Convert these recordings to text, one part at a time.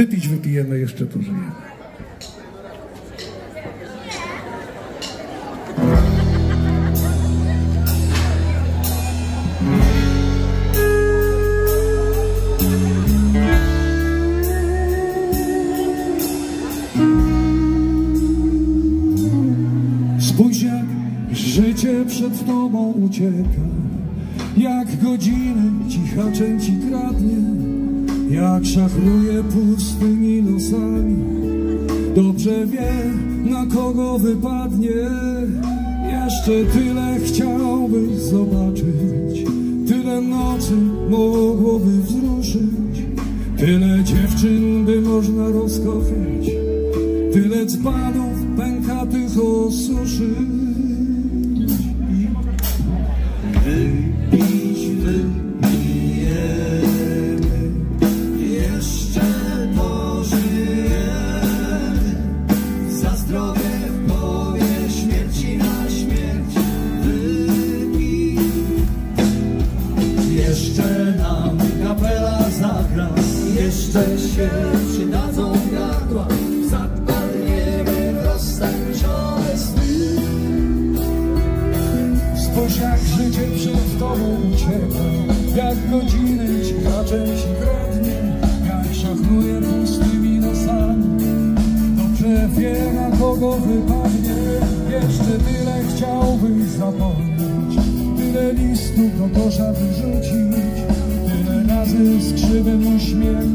Wypić wypijemy, jeszcze pożyjemy. Spójrz jak życie przed tobą ucieka Jak godziny cichaczem ci kradnie Jak szachruje pustymi nosami Dobrze wie na kogo wypadnie. Jeszcze tyle chciałbyś zobaczyć Tyle nocy mogłoby wzruszyć. Tyle dziewczyn by można rozkochać Tyle dzbanów pękatych osuszyć jeszcze się przydadzą gardła. Zapadniemy w roztańczone sny. Spójrz jak życie przed tobą ucieka Jak godziny cichaczem się kradnie Jak szachruje pustymi nosami Dobrze wie na kogo wypadnie Jeszcze tyle chciałbyś zapomnieć Tyle listów do kosza wyrzucić razy z krzywym uśmiech Do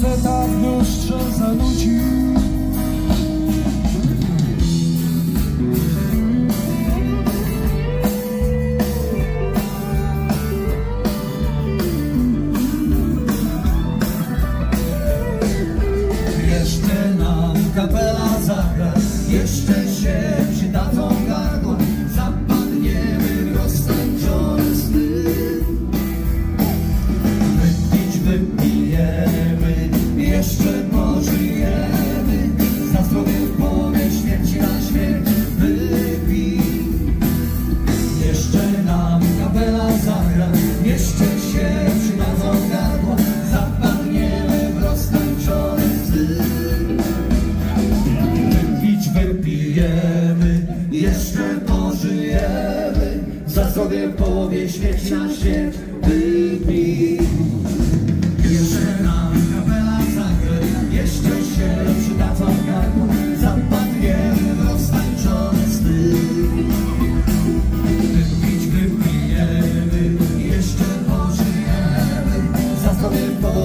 faceta w lustrze zanucić Jeszcze nam kapela zagra, jeszcze się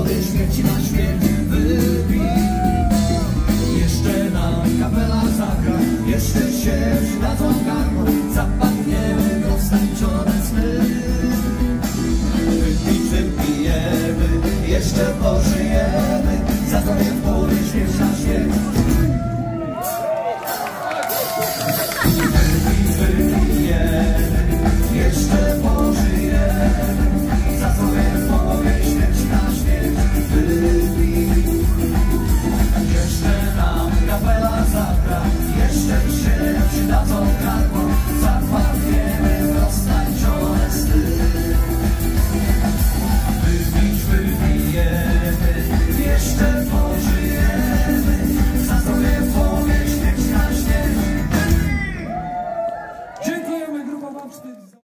połowie śmierci na śmierć